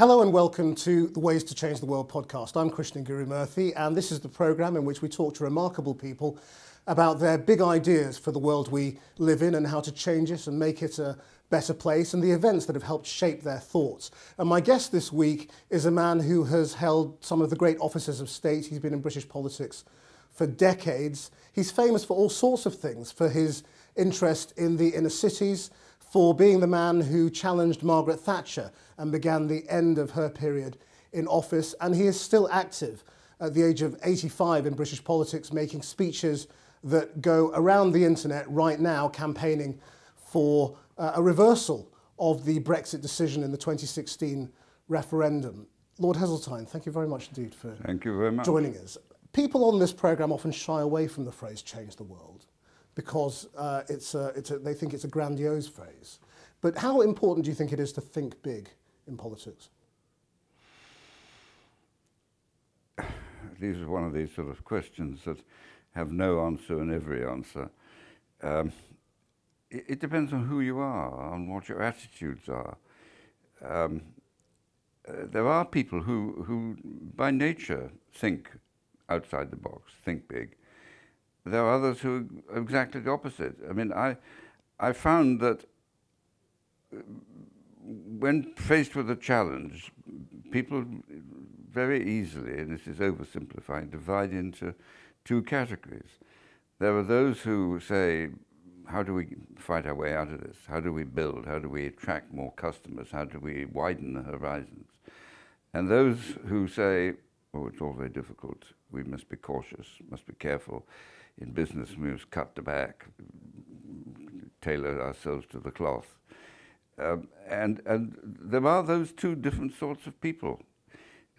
Hello and welcome to the Ways to Change the World podcast. I'm Krishnan Guru-Murthy, and this is the program in which we talk to remarkable people about their big ideas for the world we live in and how to change it and make it a better place and the events that have helped shape their thoughts. And my guest this week is a man who has held some of the great offices of state. He's been in British politics for decades. He's famous for all sorts of things, for his interest in the inner cities, for being the man who challenged Margaret Thatcher and began the end of her period in office. And he is still active at the age of 85 in British politics, making speeches that go around the internet right now, campaigning for uh, a reversal of the Brexit decision in the 2016 referendum. Lord Heseltine, thank you very much indeed for thank you very much. joining us. People on this programme often shy away from the phrase change the world because uh, it's a, it's a, they think it's a grandiose phrase. But how important do you think it is to think big in politics? These are one of these sort of questions that have no answer and every answer. Um, it, it, depends on who you are, on what your attitudes are. Um, uh, there are people who, who, by nature, think outside the box, think big there are others who are exactly the opposite. I mean, I, I found that uh, when faced with a challenge, people very easily, and this is oversimplifying, divide into two categories. There are those who say, how do we fight our way out of this? How do we build? How do we attract more customers? How do we widen the horizons? And those who say, oh, it's all very difficult. We must be cautious, must be careful in business must cut the back, tailor ourselves to the cloth. Um, and, and there are those two different sorts of people.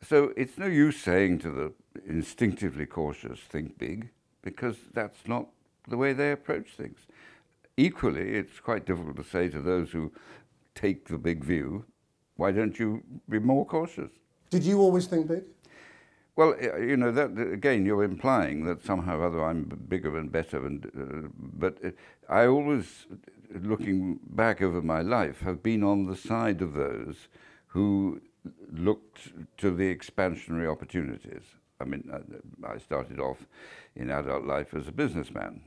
So it's no use saying to the instinctively cautious, think big, because that's not the way they approach things. Equally, it's quite difficult to say to those who take the big view, why don't you be more cautious? Did you always think big? Well, you know, that again, you're implying that somehow or other I'm bigger and better, and uh, but uh, I always, looking back over my life, have been on the side of those who looked to the expansionary opportunities. I mean, I, I started off in adult life as a businessman.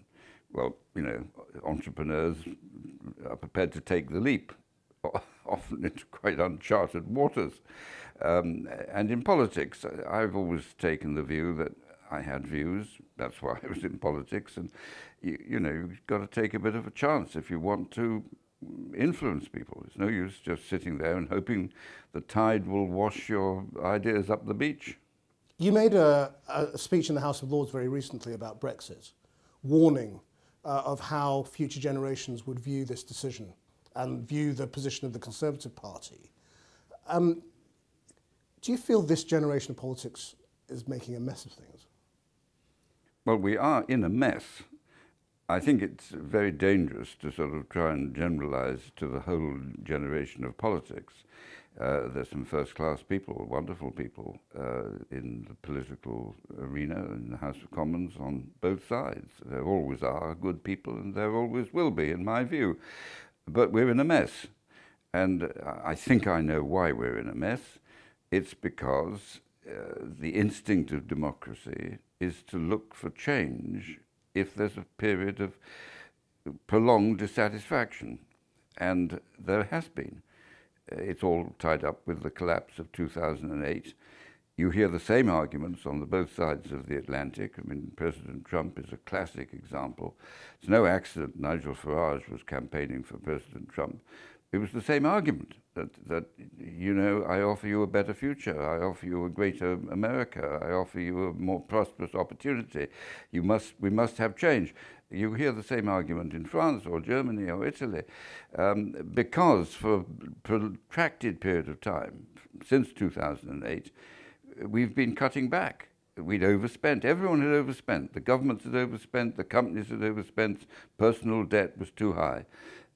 Well, you know, entrepreneurs are prepared to take the leap, often into quite uncharted waters. Um, and in politics, I've always taken the view that I had views. That's why I was in politics. And, you, you know, you've got to take a bit of a chance if you want to influence people. It's no use just sitting there and hoping the tide will wash your ideas up the beach. You made a, a speech in the House of Lords very recently about Brexit, warning uh, of how future generations would view this decision and view the position of the Conservative Party. Um, do you feel this generation of politics is making a mess of things? Well, we are in a mess. I think it's very dangerous to sort of try and generalize to the whole generation of politics. Uh, there's some first-class people, wonderful people uh, in the political arena, in the House of Commons, on both sides. There always are good people, and there always will be, in my view. But we're in a mess. And I think I know why we're in a mess. It's because uh, the instinct of democracy is to look for change if there's a period of prolonged dissatisfaction. And there has been. Uh, it's all tied up with the collapse of 2008. You hear the same arguments on the both sides of the Atlantic. I mean, President Trump is a classic example. It's no accident Nigel Farage was campaigning for President Trump it was the same argument that, that, you know, I offer you a better future, I offer you a greater America, I offer you a more prosperous opportunity. You must, we must have change. You hear the same argument in France or Germany or Italy, um, because for a protracted period of time, since 2008, we've been cutting back we'd overspent. Everyone had overspent. The governments had overspent. The companies had overspent. Personal debt was too high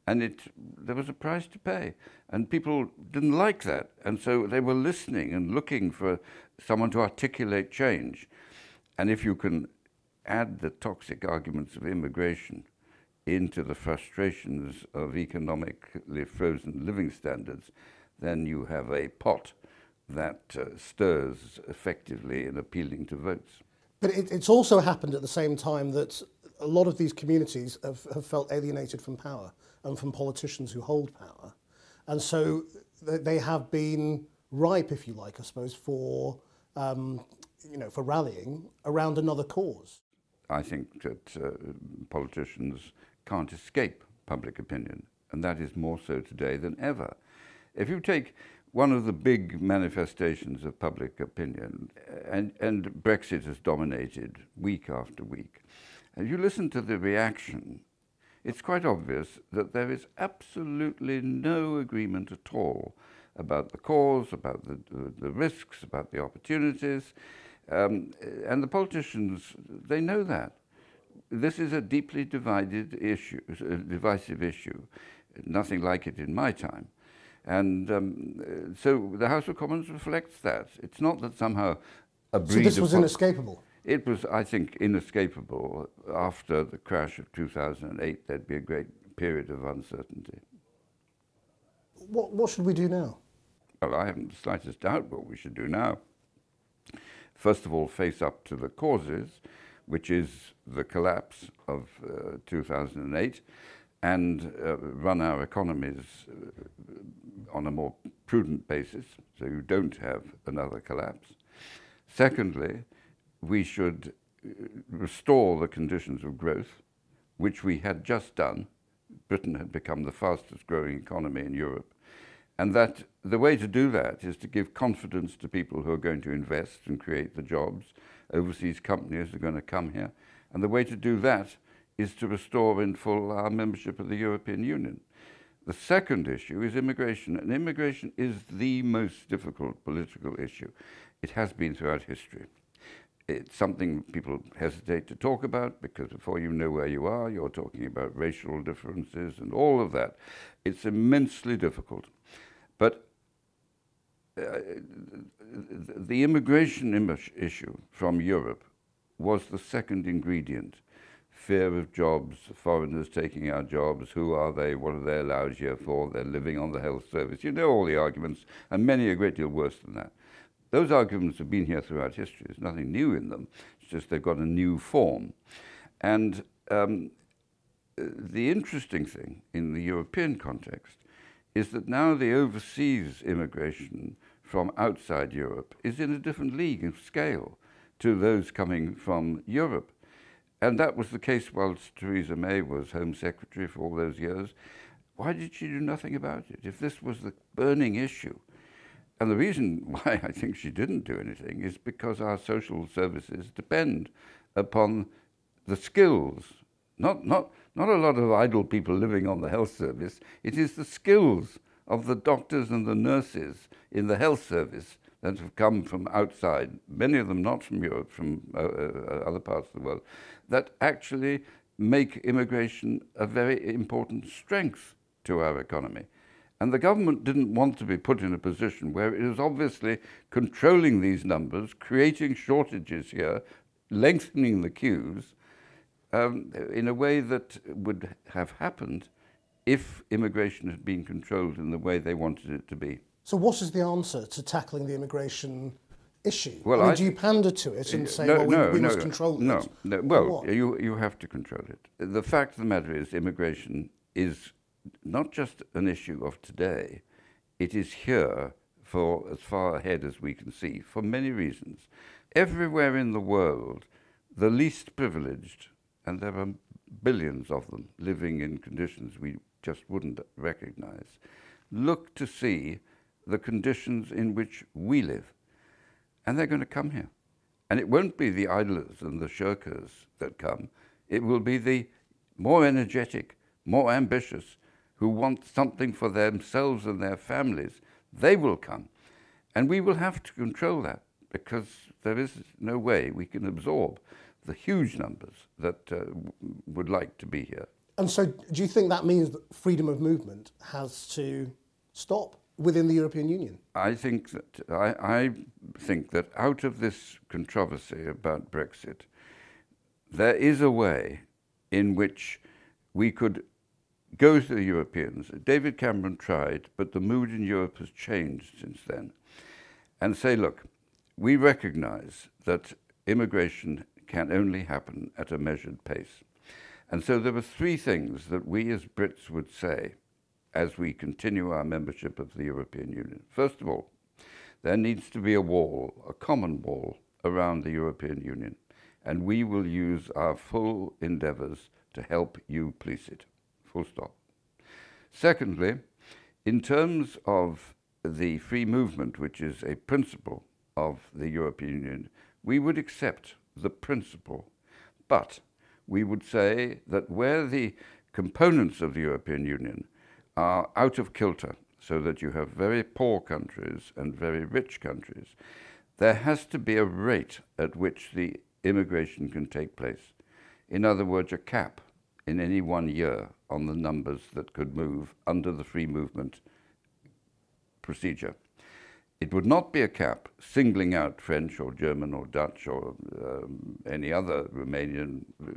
and it, there was a price to pay. And people didn't like that. And so they were listening and looking for someone to articulate change. And if you can add the toxic arguments of immigration into the frustrations of economically frozen living standards, then you have a pot that uh, stirs effectively in appealing to votes. But it, it's also happened at the same time that a lot of these communities have, have felt alienated from power and from politicians who hold power. And so they have been ripe, if you like, I suppose, for, um, you know, for rallying around another cause. I think that uh, politicians can't escape public opinion, and that is more so today than ever. If you take one of the big manifestations of public opinion, and, and Brexit has dominated week after week, and you listen to the reaction, it's quite obvious that there is absolutely no agreement at all about the cause, about the, the, the risks, about the opportunities. Um, and the politicians, they know that. This is a deeply divided issue, a divisive issue. Nothing like it in my time. And um, so the House of Commons reflects that. It's not that somehow a breed So this was inescapable? It was, I think, inescapable. After the crash of 2008, there'd be a great period of uncertainty. What, what should we do now? Well, I haven't the slightest doubt what we should do now. First of all, face up to the causes, which is the collapse of uh, 2008, and uh, run our economies uh, on a more prudent basis, so you don't have another collapse. Secondly, we should uh, restore the conditions of growth, which we had just done. Britain had become the fastest growing economy in Europe. And that the way to do that is to give confidence to people who are going to invest and create the jobs. Overseas companies are going to come here. And the way to do that is to restore in full our membership of the European Union. The second issue is immigration, and immigration is the most difficult political issue. It has been throughout history. It's something people hesitate to talk about because before you know where you are, you're talking about racial differences and all of that. It's immensely difficult. But uh, the immigration issue from Europe was the second ingredient. Fear of jobs, foreigners taking our jobs, who are they, what are they allowed here for, they're living on the health service. You know all the arguments, and many a great deal worse than that. Those arguments have been here throughout history. There's nothing new in them. It's just they've got a new form. And um, the interesting thing in the European context is that now the overseas immigration from outside Europe is in a different league of scale to those coming from Europe. And that was the case whilst Theresa May was Home Secretary for all those years. Why did she do nothing about it if this was the burning issue? And the reason why I think she didn't do anything is because our social services depend upon the skills, not, not, not a lot of idle people living on the health service. It is the skills of the doctors and the nurses in the health service that have come from outside, many of them not from Europe, from uh, uh, other parts of the world, that actually make immigration a very important strength to our economy. And the government didn't want to be put in a position where it is obviously controlling these numbers, creating shortages here, lengthening the queues, um, in a way that would have happened if immigration had been controlled in the way they wanted it to be. So, what is the answer to tackling the immigration issue? Well, I mean, I, do you pander to it and say, no, well, we, no, we no, must control no, it? No, well, you, you have to control it. The fact of the matter is, immigration is not just an issue of today, it is here for as far ahead as we can see, for many reasons. Everywhere in the world, the least privileged and there are billions of them living in conditions we just wouldn't recognize, look to see the conditions in which we live. And they're going to come here. And it won't be the idlers and the shirkers that come. It will be the more energetic, more ambitious, who want something for themselves and their families. They will come. And we will have to control that because there is no way we can absorb the huge numbers that uh, would like to be here. And so, do you think that means that freedom of movement has to stop within the European Union? I think that I, I think that out of this controversy about Brexit, there is a way in which we could go to the Europeans. David Cameron tried, but the mood in Europe has changed since then. and say, look, we recognize that immigration can only happen at a measured pace. And so there were three things that we as Brits would say as we continue our membership of the European Union. First of all, there needs to be a wall, a common wall, around the European Union, and we will use our full endeavours to help you police it. Full stop. Secondly, in terms of the free movement, which is a principle of the European Union, we would accept the principle, but we would say that where the components of the European Union are out of kilter, so that you have very poor countries and very rich countries, there has to be a rate at which the immigration can take place. In other words, a cap in any one year on the numbers that could move under the free movement procedure. It would not be a cap singling out French or German or Dutch or um, any other Romanian uh,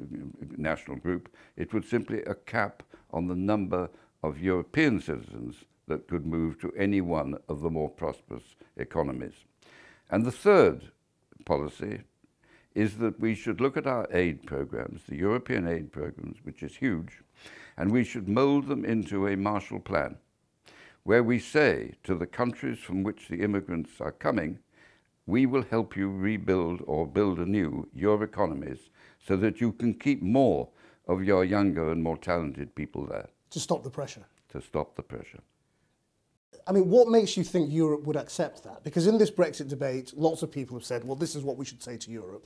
national group. It would simply a cap on the number of European citizens that could move to any one of the more prosperous economies. And the third policy is that we should look at our aid programs, the European aid programs, which is huge, and we should mold them into a Marshall Plan where we say to the countries from which the immigrants are coming, we will help you rebuild or build anew your economies so that you can keep more of your younger and more talented people there. To stop the pressure. To stop the pressure. I mean, what makes you think Europe would accept that? Because in this Brexit debate, lots of people have said, well, this is what we should say to Europe.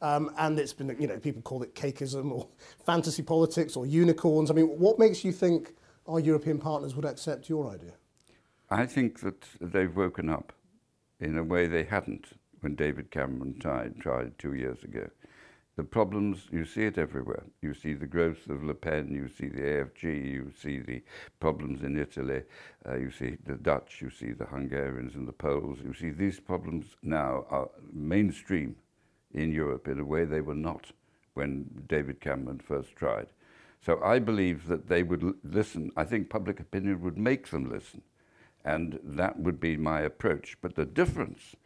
Um, and it's been, you know, people call it cakeism or fantasy politics or unicorns. I mean, what makes you think our European partners would accept your idea? I think that they've woken up in a way they hadn't when David Cameron tried, tried two years ago. The problems, you see it everywhere. You see the growth of Le Pen, you see the AfD, you see the problems in Italy, uh, you see the Dutch, you see the Hungarians and the Poles. You see these problems now are mainstream in Europe in a way they were not when David Cameron first tried. So I believe that they would listen. I think public opinion would make them listen. And that would be my approach. But the difference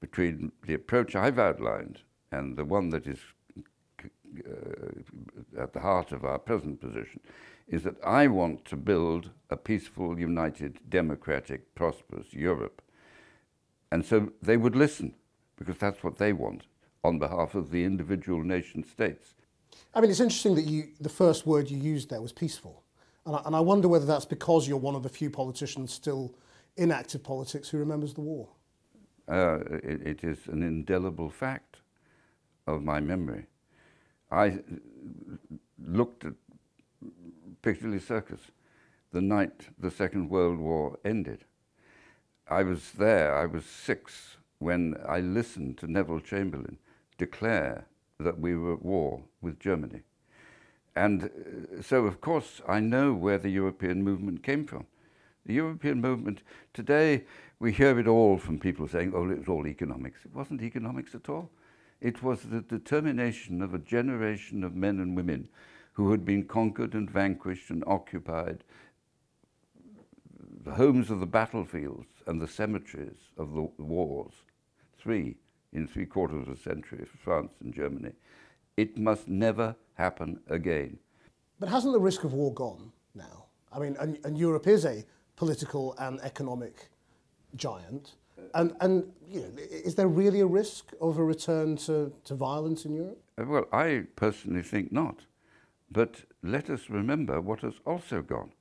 between the approach I've outlined and the one that is uh, at the heart of our present position is that I want to build a peaceful, united, democratic, prosperous Europe. And so they would listen because that's what they want on behalf of the individual nation states. I mean, it's interesting that you, the first word you used there was peaceful. And I, and I wonder whether that's because you're one of the few politicians still in active politics who remembers the war. Uh, it, it is an indelible fact of my memory. I looked at Piccadilly Circus the night the Second World War ended. I was there, I was six, when I listened to Neville Chamberlain declare that we were at war with Germany. And uh, so, of course, I know where the European movement came from. The European movement, today we hear it all from people saying, oh, it was all economics. It wasn't economics at all. It was the determination of a generation of men and women who had been conquered and vanquished and occupied the homes of the battlefields and the cemeteries of the wars, three in three quarters of a century France and Germany. It must never happen again. But hasn't the risk of war gone now? I mean, and, and Europe is a political and economic giant. And, and you know, is there really a risk of a return to, to violence in Europe? Uh, well, I personally think not. But let us remember what has also gone.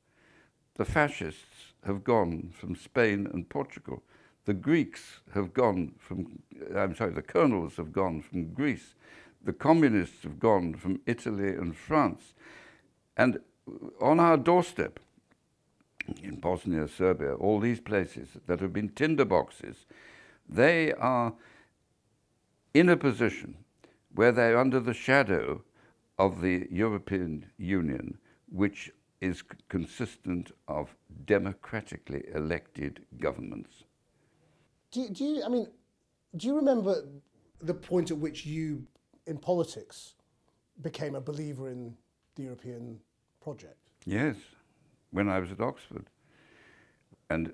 The fascists have gone from Spain and Portugal. The Greeks have gone from, I'm sorry, the colonels have gone from Greece the communists have gone from Italy and France. And on our doorstep, in Bosnia, Serbia, all these places that have been tinderboxes, they are in a position where they're under the shadow of the European Union, which is consistent of democratically elected governments. Do, do you, I mean, do you remember the point at which you in politics became a believer in the European project. Yes, when I was at Oxford. And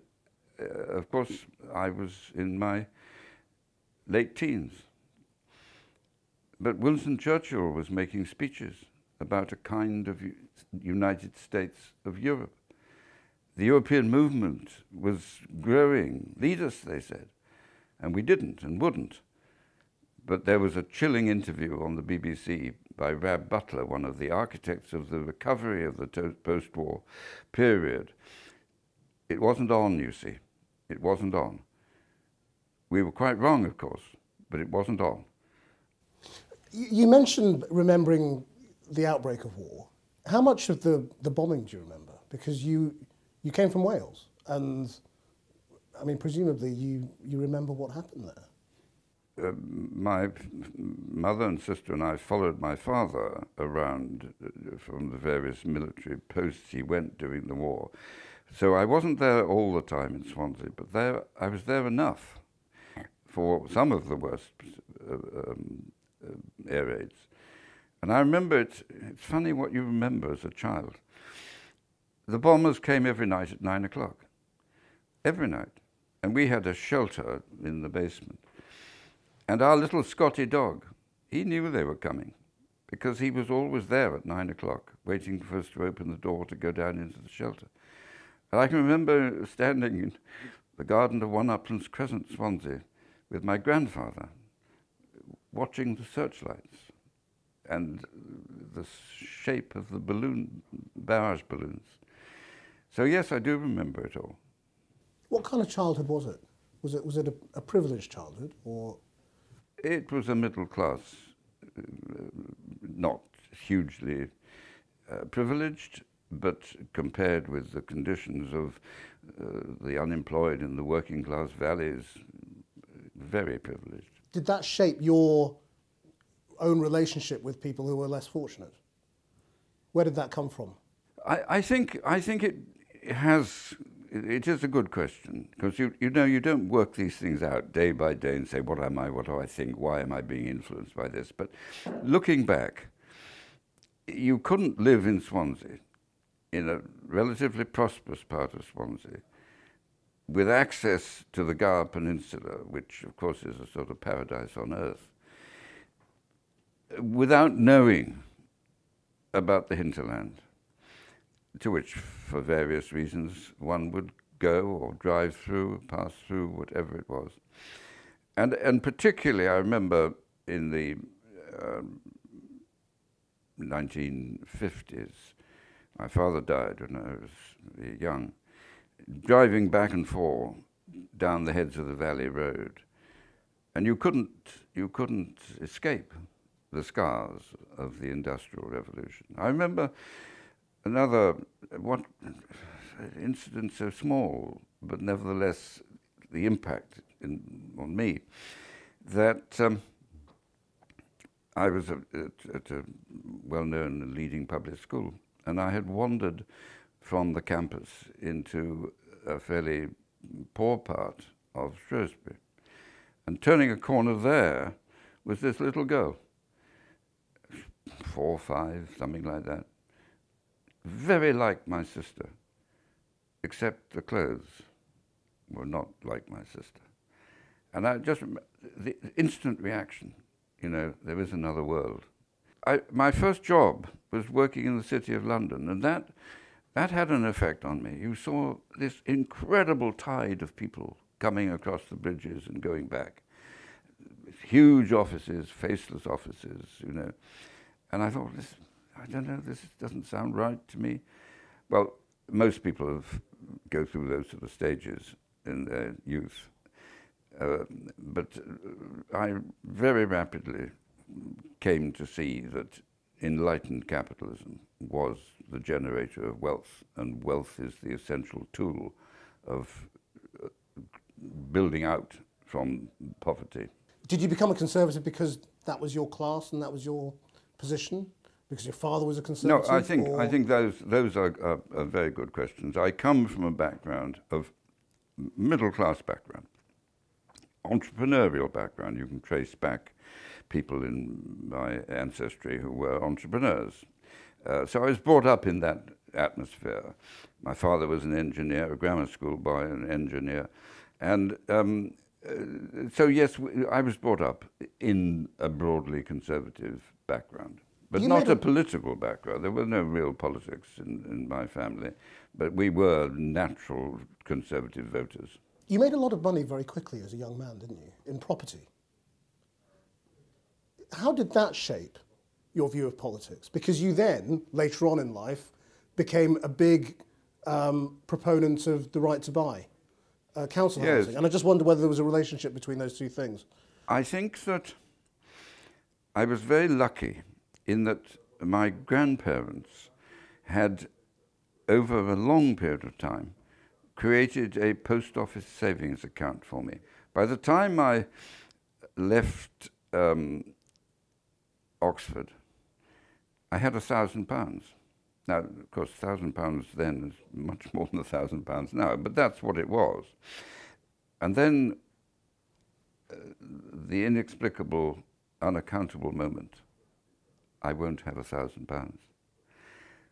uh, of course, I was in my late teens. But Winston Churchill was making speeches about a kind of United States of Europe. The European movement was growing. Lead us, they said. And we didn't and wouldn't. But there was a chilling interview on the BBC by Rab Butler, one of the architects of the recovery of the post war period. It wasn't on, you see. It wasn't on. We were quite wrong, of course, but it wasn't on. You mentioned remembering the outbreak of war. How much of the, the bombing do you remember? Because you, you came from Wales, and I mean, presumably you, you remember what happened there. Uh, my mother and sister and I followed my father around uh, from the various military posts he went during the war. So I wasn't there all the time in Swansea, but there I was there enough for some of the worst uh, um, uh, air raids. And I remember it, it's funny what you remember as a child. The bombers came every night at nine o'clock. Every night. And we had a shelter in the basement. And our little Scotty dog, he knew they were coming because he was always there at nine o'clock, waiting for us to open the door to go down into the shelter. And I can remember standing in the garden of One Uplands Crescent, Swansea, with my grandfather, watching the searchlights and the shape of the balloon, barrage balloons. So yes, I do remember it all. What kind of childhood was it? Was it was it a, a privileged childhood or? It was a middle class, uh, not hugely uh, privileged, but compared with the conditions of uh, the unemployed in the working class valleys, very privileged. Did that shape your own relationship with people who were less fortunate? Where did that come from? I, I think I think it has. It is a good question because you you know you don't work these things out day by day and say what am I, what do I think, why am I being influenced by this? But looking back, you couldn't live in Swansea, in a relatively prosperous part of Swansea, with access to the Gower Peninsula, which of course is a sort of paradise on earth, without knowing about the hinterland, to which, for various reasons, one would go or drive through, pass through, whatever it was. And, and particularly, I remember in the um, 1950s, my father died when I was young, driving back and forth down the heads of the Valley Road, and you couldn't, you couldn't escape the scars of the Industrial Revolution. I remember another what incident so small, but nevertheless the impact in, on me that um, I was at, at a well-known leading public school, and I had wandered from the campus into a fairly poor part of Shrewsbury. And turning a corner there was this little girl four, five, something like that. Very like my sister, except the clothes were not like my sister. And I just, the instant reaction, you know, there is another world. I, my first job was working in the city of London, and that, that had an effect on me. You saw this incredible tide of people coming across the bridges and going back. Huge offices, faceless offices, you know. And I thought, this, I don't know, this doesn't sound right to me. Well, most people have, go through those sort of stages in their youth. Uh, but I very rapidly came to see that enlightened capitalism was the generator of wealth, and wealth is the essential tool of uh, building out from poverty. Did you become a conservative because that was your class and that was your position? Because your father was a conservative? No, I think, I think those, those are, are, are very good questions. I come from a background of middle class background, entrepreneurial background. You can trace back people in my ancestry who were entrepreneurs. Uh, so I was brought up in that atmosphere. My father was an engineer, a grammar school boy, an engineer. And um, uh, so, yes, I was brought up in a broadly conservative background, but you not a, political background. There were no real politics in, in my family, but we were natural conservative voters. You made a lot of money very quickly as a young man, didn't you, in property? How did that shape your view of politics? Because you then, later on in life, became a big um, proponent of the right to buy uh, council yes. housing. And I just wonder whether there was a relationship between those two things. I think that I was very lucky in that my grandparents had, over a long period of time, created a post office savings account for me. By the time I left um, Oxford, I had a thousand pounds. Now, of course, a thousand pounds then is much more than a thousand pounds now, but that's what it was. And then uh, the inexplicable, unaccountable moment I won't have a thousand pounds.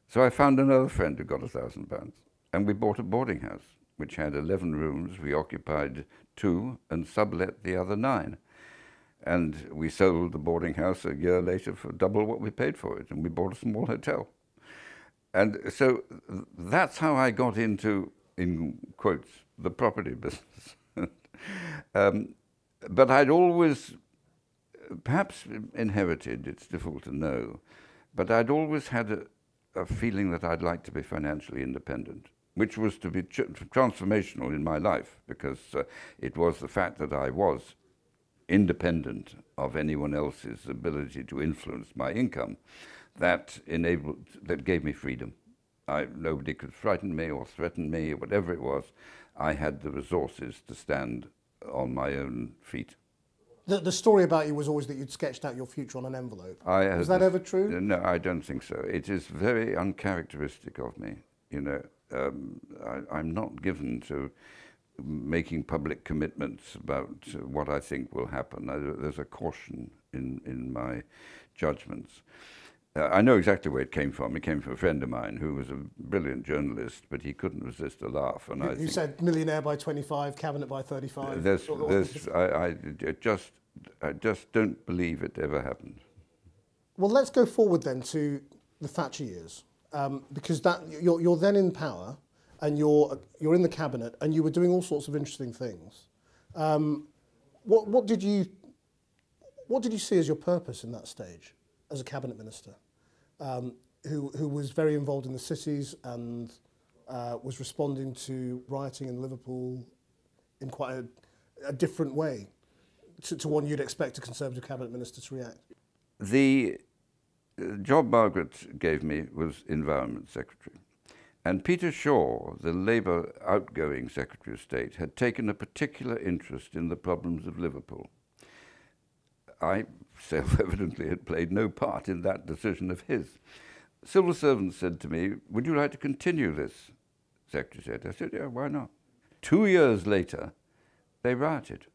So I found another friend who got a thousand pounds, and we bought a boarding house which had 11 rooms. We occupied two and sublet the other nine. And we sold the boarding house a year later for double what we paid for it, and we bought a small hotel. And so that's how I got into, in quotes, the property business. um, but I'd always, perhaps inherited, it's difficult to know, but I'd always had a, a feeling that I'd like to be financially independent, which was to be transformational in my life because uh, it was the fact that I was independent of anyone else's ability to influence my income that enabled, that gave me freedom. I, nobody could frighten me or threaten me or whatever it was. I had the resources to stand on my own feet. The, the story about you was always that you'd sketched out your future on an envelope. I was that ever true? No, I don't think so. It is very uncharacteristic of me. You know, um, I, am not given to making public commitments about what I think will happen. I, there's a caution in, in my judgments. Uh, I know exactly where it came from. It came from a friend of mine who was a brilliant journalist, but he couldn't resist a laugh. And you, I you said millionaire by 25, cabinet by 35. There's, there's, I, I, just, I just don't believe it ever happened. Well, let's go forward then to the Thatcher years, um, because that you're, you're then in power, and you're you're in the cabinet, and you were doing all sorts of interesting things. Um, what what did you what did you see as your purpose in that stage as a cabinet minister? Um, who, who was very involved in the cities and uh, was responding to rioting in Liverpool in quite a, a different way to, to one you'd expect a Conservative cabinet minister to react. The uh, job Margaret gave me was Environment Secretary. And Peter Shore, the Labour outgoing Secretary of State, had taken a particular interest in the problems of Liverpool. I self evidently had played no part in that decision of his. Civil servants said to me, Would you like to continue this? Secretary said. I said, Yeah, why not? Two years later, they rioted.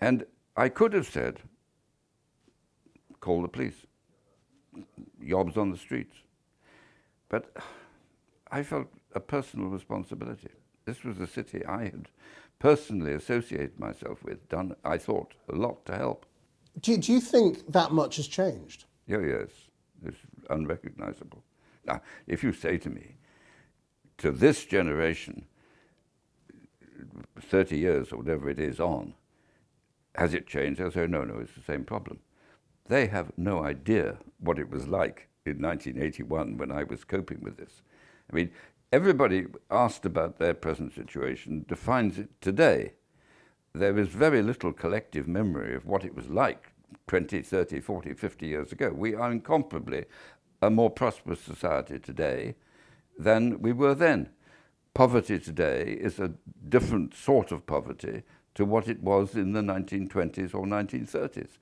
And I could have said, Call the police. Yobs on the streets. But I felt a personal responsibility. This was a city I had personally associated myself with, done, I thought, a lot to help. Do, do you think that much has changed? Yeah, yes. It's unrecognizable. Now, if you say to me, to this generation, 30 years or whatever it is on, has it changed? I'll say, no, no, it's the same problem. They have no idea what it was like in 1981 when I was coping with this. I mean, everybody asked about their present situation defines it today there is very little collective memory of what it was like 20, 30, 40, 50 years ago. We are incomparably a more prosperous society today than we were then. Poverty today is a different sort of poverty to what it was in the 1920s or 1930s.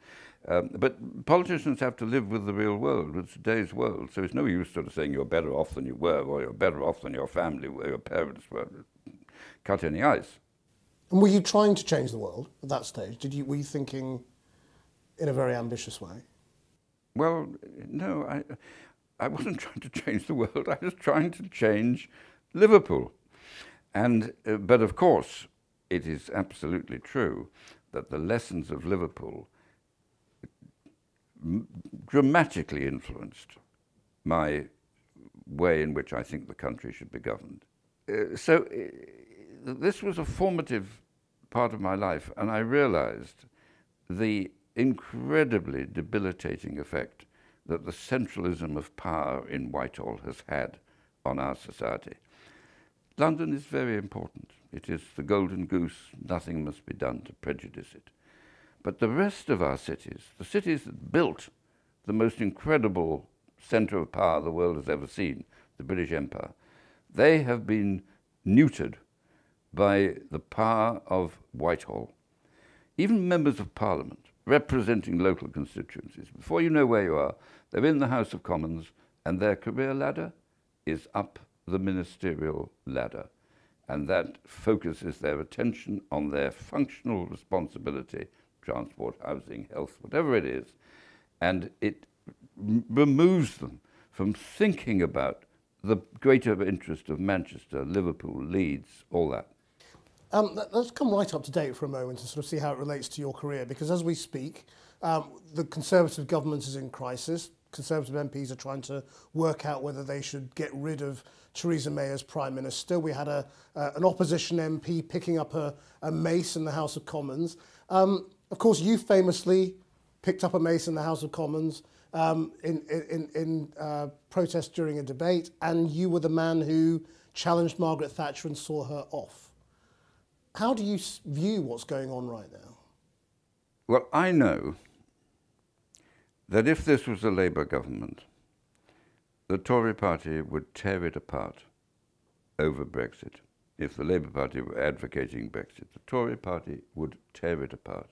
Um, but politicians have to live with the real world, with today's world. So it's no use sort of saying you're better off than you were, or you're better off than your family, or your parents were. Cut any ice. And were you trying to change the world at that stage? Did you, were you thinking in a very ambitious way? Well, no, I, I wasn't trying to change the world. I was trying to change Liverpool. And, uh, but of course, it is absolutely true that the lessons of Liverpool dramatically influenced my way in which I think the country should be governed. Uh, so uh, this was a formative part of my life, and I realized the incredibly debilitating effect that the centralism of power in Whitehall has had on our society. London is very important. It is the golden goose. Nothing must be done to prejudice it. But the rest of our cities, the cities that built the most incredible centre of power the world has ever seen, the British Empire, they have been neutered by the power of Whitehall. Even members of Parliament representing local constituencies, before you know where you are, they're in the House of Commons and their career ladder is up the ministerial ladder. And that focuses their attention on their functional responsibility transport, housing, health, whatever it is, and it removes them from thinking about the greater interest of Manchester, Liverpool, Leeds, all that. Um, let's come right up to date for a moment and sort of see how it relates to your career, because as we speak, um, the Conservative government is in crisis. Conservative MPs are trying to work out whether they should get rid of Theresa May as Prime Minister. We had a, uh, an opposition MP picking up a, a mace in the House of Commons. Um, of course, you famously picked up a mace in the House of Commons um, in, in, in uh, protest during a debate, and you were the man who challenged Margaret Thatcher and saw her off. How do you view what's going on right now? Well, I know that if this was a Labour government, the Tory party would tear it apart over Brexit. If the Labour Party were advocating Brexit, the Tory party would tear it apart.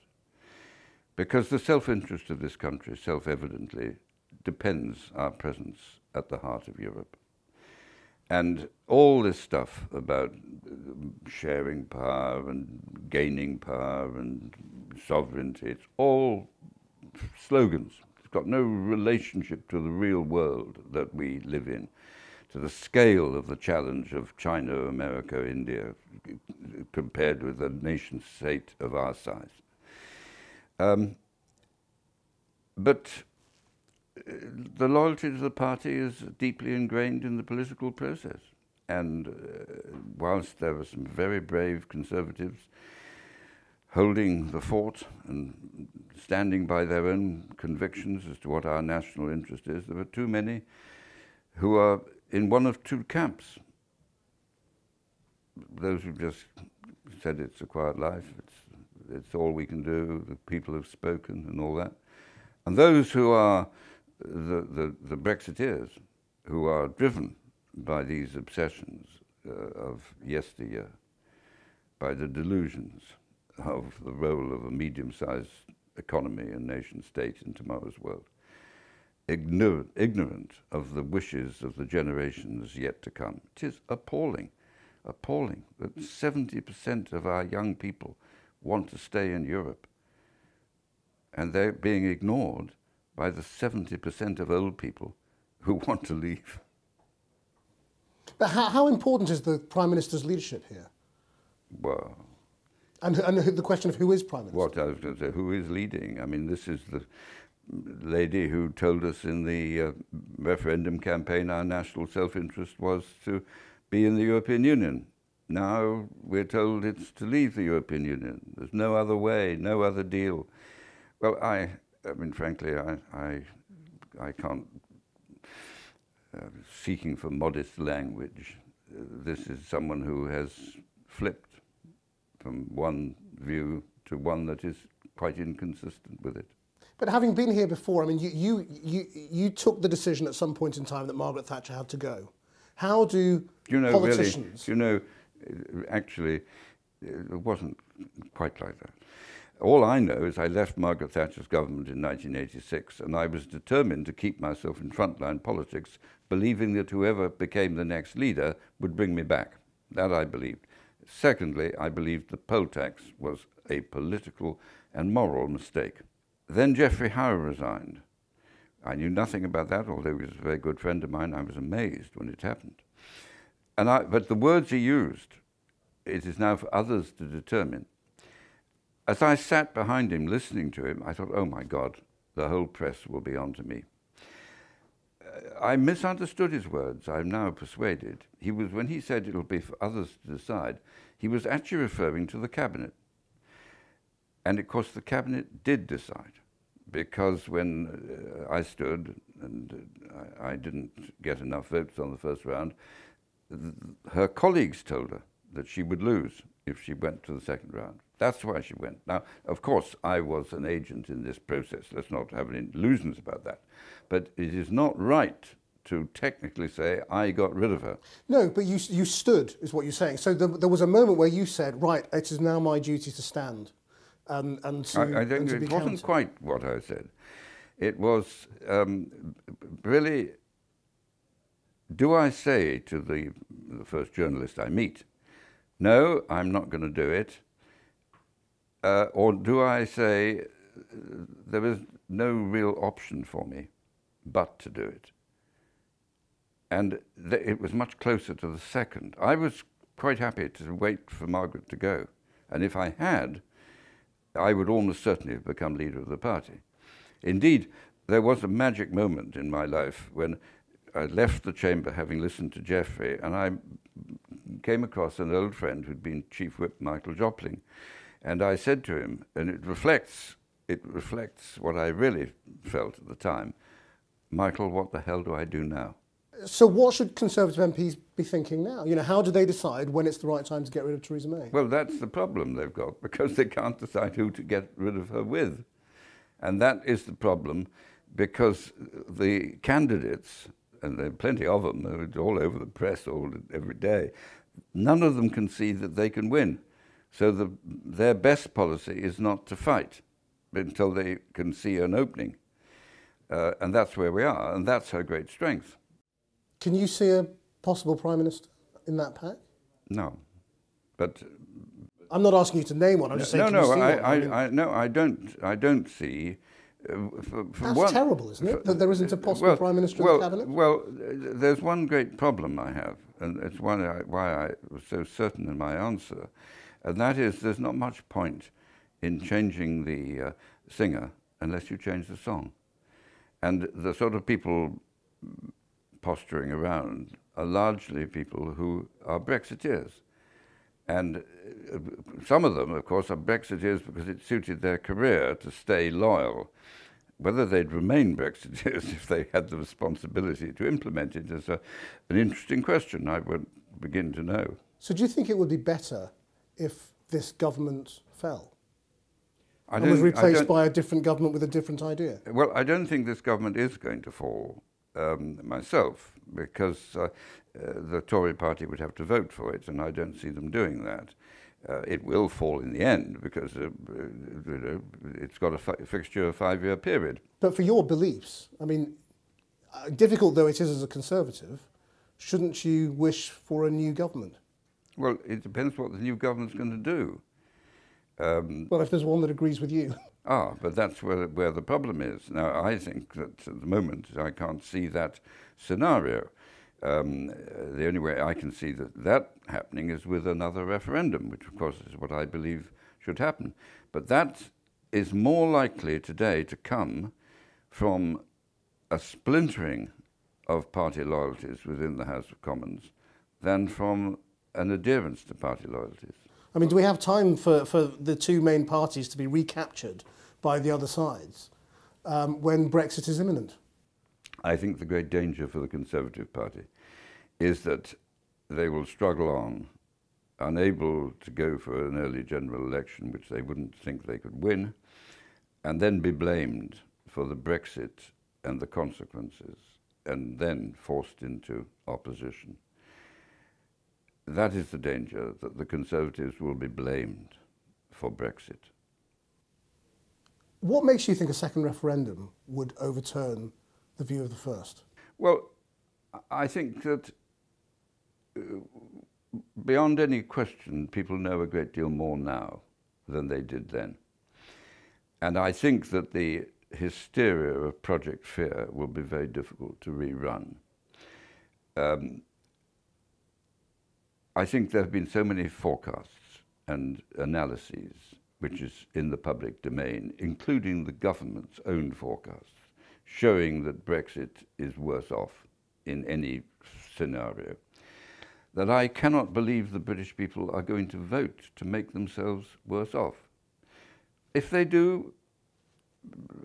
Because the self-interest of this country, self-evidently, depends our presence at the heart of Europe. And all this stuff about sharing power and gaining power and sovereignty, it's all slogans. It's got no relationship to the real world that we live in, to the scale of the challenge of China, America, India, compared with a nation state of our size. Um, but the loyalty to the party is deeply ingrained in the political process. And uh, whilst there were some very brave conservatives holding the fort and standing by their own convictions as to what our national interest is, there were too many who are in one of two camps. Those who just said it's a quiet life, it's it's all we can do, the people have spoken and all that. And those who are the, the, the Brexiteers, who are driven by these obsessions uh, of yesteryear, by the delusions of the role of a medium-sized economy and nation-state in tomorrow's world, ignorant, ignorant of the wishes of the generations yet to come. It is appalling, appalling that 70% of our young people want to stay in Europe. And they're being ignored by the 70% of old people who want to leave. But how, how important is the Prime Minister's leadership here? Well, and, and the question of who is Prime Minister? What I was going to say, who is leading? I mean, this is the lady who told us in the uh, referendum campaign our national self-interest was to be in the European Union. Now we're told it's to leave the European Union. There's no other way, no other deal. Well, I, I mean, frankly, I, I, I can't, uh, seeking for modest language, uh, this is someone who has flipped from one view to one that is quite inconsistent with it. But having been here before, I mean, you, you, you, you took the decision at some point in time that Margaret Thatcher had to go. How do you know, politicians... Really, you know, actually, it wasn't quite like that. All I know is I left Margaret Thatcher's government in 1986 and I was determined to keep myself in frontline politics, believing that whoever became the next leader would bring me back. That I believed. Secondly, I believed the poll tax was a political and moral mistake. Then Geoffrey Howe resigned. I knew nothing about that, although he was a very good friend of mine. I was amazed when it happened. And I, but the words he used, it is now for others to determine. As I sat behind him listening to him, I thought, oh my God, the whole press will be on to me. Uh, I misunderstood his words, I'm now persuaded. He was, when he said it'll be for others to decide, he was actually referring to the cabinet. And of course, the cabinet did decide, because when uh, I stood and uh, I, I, didn't get enough votes on the first round, th- her colleagues told her that she would lose if she went to the second round. That's why she went. Now, of course, I was an agent in this process. Let's not have any illusions about that. But it is not right to technically say I got rid of her. No, but you, you stood, is what you're saying. So the, there was a moment where you said, right, it is now my duty to stand. Um, and to, I, I think it wasn't counted. quite what I said. It was um, really, do I say to the, the first journalist I meet, no, I'm not going to do it? Uh, or do I say, there is no real option for me but to do it? And it was much closer to the second. I was quite happy to wait for Margaret to go. And if I had, I would almost certainly have become leader of the party. Indeed, there was a magic moment in my life when I left the chamber having listened to Geoffrey, and I came across an old friend who'd been Chief Whip Michael Jopling. And I said to him, and it reflects, it reflects what I really felt at the time Michael, what the hell do I do now? So what should Conservative MPs be thinking now? You know, how do they decide when it's the right time to get rid of Theresa May? Well, that's the problem they've got because they can't decide who to get rid of her with. And that is the problem because the candidates, and there are plenty of them, they're all over the press all every day, none of them can see that they can win. So the, their best policy is not to fight until they can see an opening. Uh, and that's where we are, and that's her great strength. Can you see a possible prime minister in that pack? No, but I'm not asking you to name one. I'm just saying. No, no, I, I, I, I, no, I don't. I don't see. Uh, for, for That's one, terrible, isn't it? For, that there isn't a possible well, prime minister well, in the cabinet. Well, there's one great problem I have, and it's one I, why I was so certain in my answer, and that is there's not much point in changing the uh, singer unless you change the song, and the sort of people posturing around are largely people who are Brexiteers. And uh, some of them, of course, are Brexiteers because it suited their career to stay loyal. Whether they'd remain Brexiteers if they had the responsibility to implement it is a, an interesting question. I would begin to know. So, do you think it would be better if this government fell? I and was replaced by a different government with a different idea? Well, I don't think this government is going to fall um, myself because uh, uh, the Tory party would have to vote for it, and I don't see them doing that. Uh, it will fall in the end because uh, uh, you know, it's got a fi- fixture of five-year period. But for your beliefs, I mean, uh, difficult though it is as a conservative, shouldn't you wish for a new government? Well, it depends what the new government's going to do. Um, well, if there's one that agrees with you. Ah, but that's where, where the problem is. Now, I think that at the moment I can't see that scenario. Um, the only way I can see that, that happening is with another referendum, which of course is what I believe should happen. But that is more likely today to come from a splintering of party loyalties within the House of Commons than from an adherence to party loyalties. I mean, do we have time for, for the two main parties to be recaptured by the other sides um, when Brexit is imminent? I think the great danger for the Conservative Party is that they will struggle on, unable to go for an early general election, which they wouldn't think they could win, and then be blamed for the Brexit and the consequences, and then forced into opposition. That is the danger, that the Conservatives will be blamed for Brexit. What makes you think a second referendum would overturn the view of the first? Well, I think that uh, beyond any question, people know a great deal more now than they did then. And I think that the hysteria of Project Fear will be very difficult to rerun. Um, I think there have been so many forecasts and analyses which is in the public domain, including the government's own forecasts, showing that Brexit is worse off in any scenario, that I cannot believe the British people are going to vote to make themselves worse off. If they do,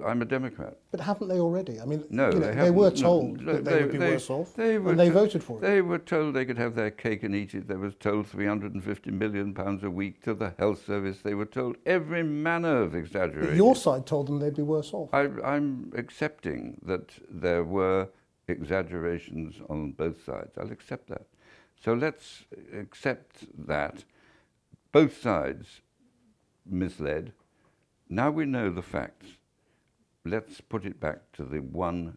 I'm a Democrat. But haven't they already? I mean, no, you know, they, they, were told no, that they, they, would be they, worse off, they and they voted for it. They were told they could have their cake and eat it. They were told 350 million pounds a week to the health service. They were told every manner of exaggeration. Your side told them they'd be worse off. I, I'm accepting that there were exaggerations on both sides. I'll accept that. So let's accept that both sides misled. Now we know the facts let's put it back to the one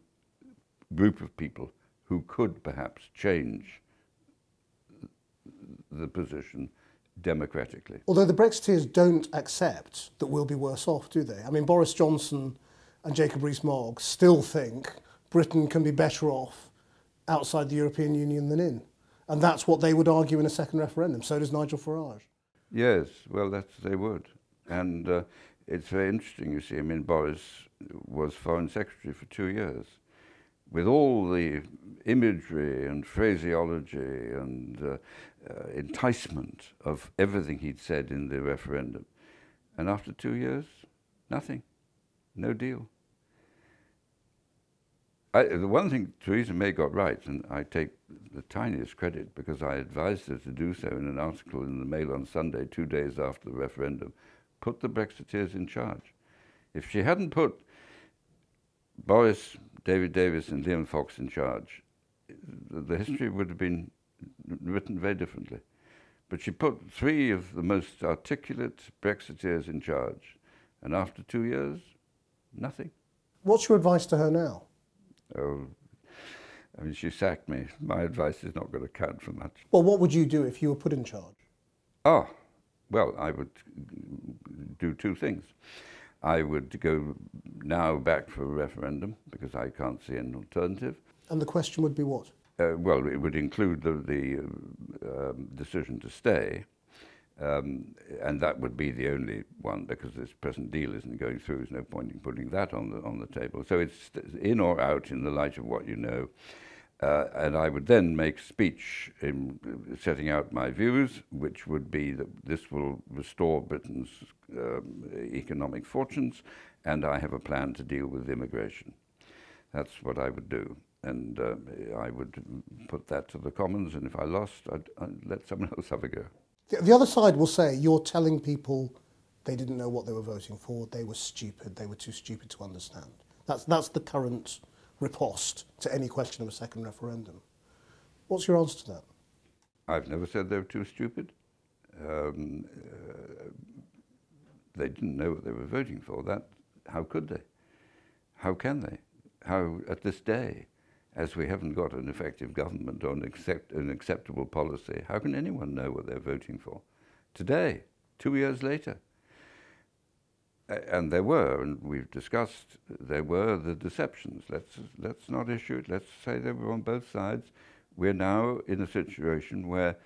group of people who could perhaps change the position democratically. Although the Brexiteers don't accept that we'll be worse off, do they? I mean, Boris Johnson and Jacob Rees-Mogg still think Britain can be better off outside the European Union than in. And that's what they would argue in a second referendum. So does Nigel Farage. Yes, well, that's, they would. And uh, it's very interesting, you see. I mean, Boris was Foreign Secretary for two years. With all the imagery and phraseology and uh, uh, enticement of everything he'd said in the referendum. And after two years, nothing. No deal. I, the one thing Theresa May got right, and I take the tiniest credit because I advised her to do so in an article in the Mail on Sunday, two days after the referendum, put the Brexiteers in charge. If she hadn't put Boris, David Davis, and Liam Fox in charge, the history would have been written very differently. But she put three of the most articulate Brexiteers in charge, and after two years, nothing. What's your advice to her now? Oh, I mean, she sacked me. My advice is not going to count for much. Well, what would you do if you were put in charge? Oh, well, I would do two things. I would go now back for a referendum because I can't see an alternative. And the question would be what? Uh, well, it would include the, the um, decision to stay, um, and that would be the only one because this present deal isn't going through. There's no point in putting that on the on the table. So it's in or out in the light of what you know. Uh, and I would then make speech in setting out my views, which would be that this will restore Britain's um, economic fortunes, and I have a plan to deal with immigration. That's what I would do. And uh, I would put that to the Commons, and if I lost, I'd, I'd let someone else have a go. The other side will say you're telling people they didn't know what they were voting for, they were stupid, they were too stupid to understand. That's, that's the current riposte to any question of a second referendum. What's your answer to that? I've never said they were too stupid. Um, uh, they didn't know what they were voting for. That how could they? How can they? How at this day, as we haven't got an effective government or an, accept, an acceptable policy, how can anyone know what they're voting for? Today, two years later, and there were, and we've discussed, there were the deceptions. Let's, let's not issue it. Let's say they were on both sides. We're now in a situation where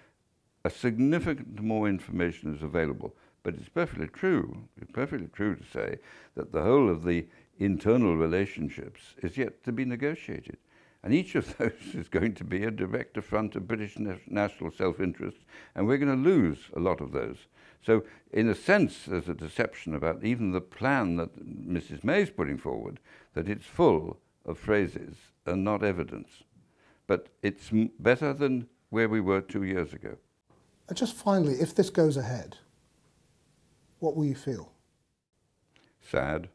a significant more information is available. But it's perfectly true, it's perfectly true to say that the whole of the internal relationships is yet to be negotiated. And each of those is going to be a direct affront to British national self-interest, and we're going to lose a lot of those. So, in a sense, there's a deception about even the plan that Mrs. May is putting forward, that it's full of phrases and not evidence. But it's better than where we were two years ago. And just finally, if this goes ahead, what will you feel? Sad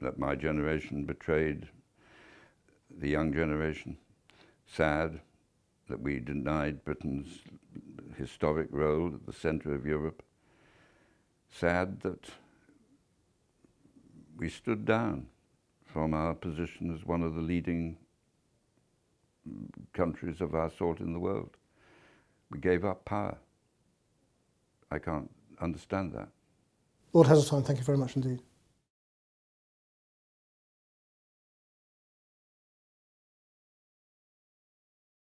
that my generation betrayed the young generation. Sad that we denied Britain's historic role at the centre of Europe. Sad that we stood down from our position as one of the leading countries of our sort in the world. We gave up power. I can't understand that. Lord Heseltine, thank you very much indeed.